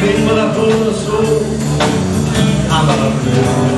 prima la forza su, amala blu.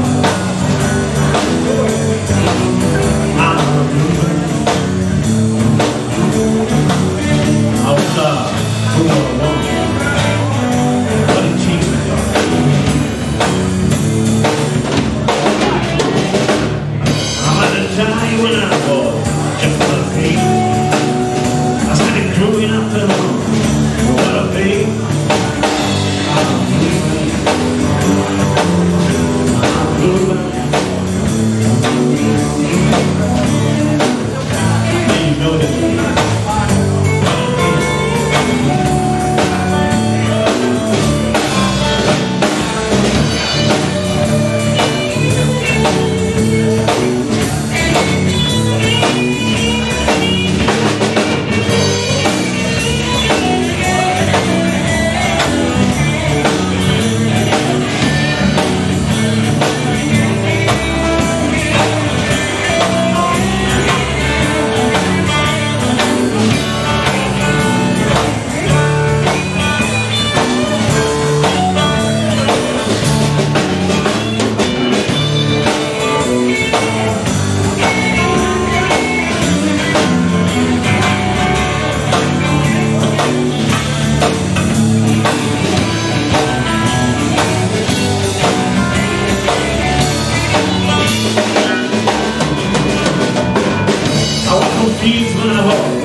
no feeds my heart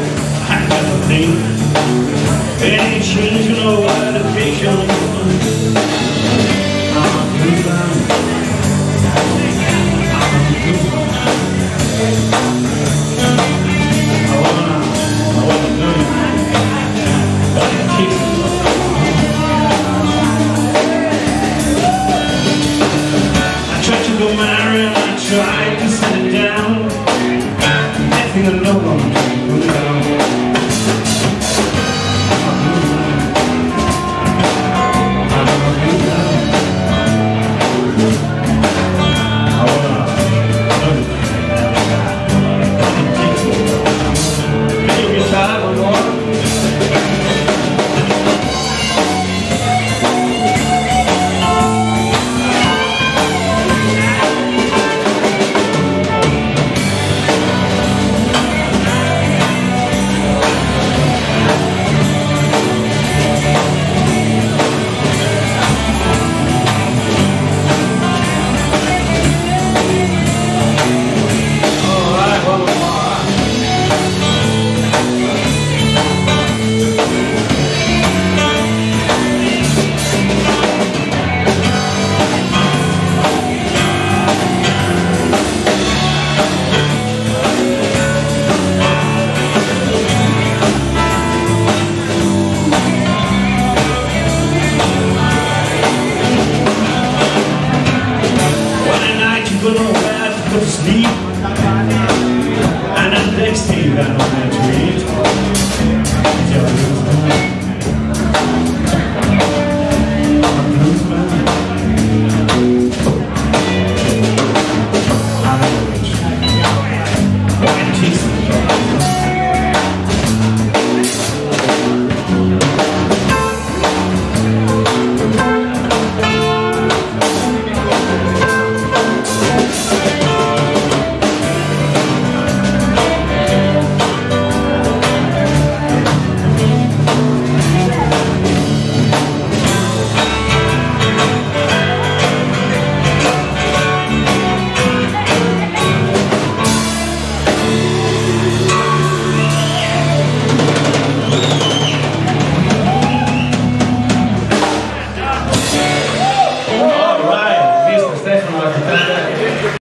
I got a pain It ain't strange, you know why the fish on the I I wanna, I wanna I tried to go marry and I tried to sit down. deep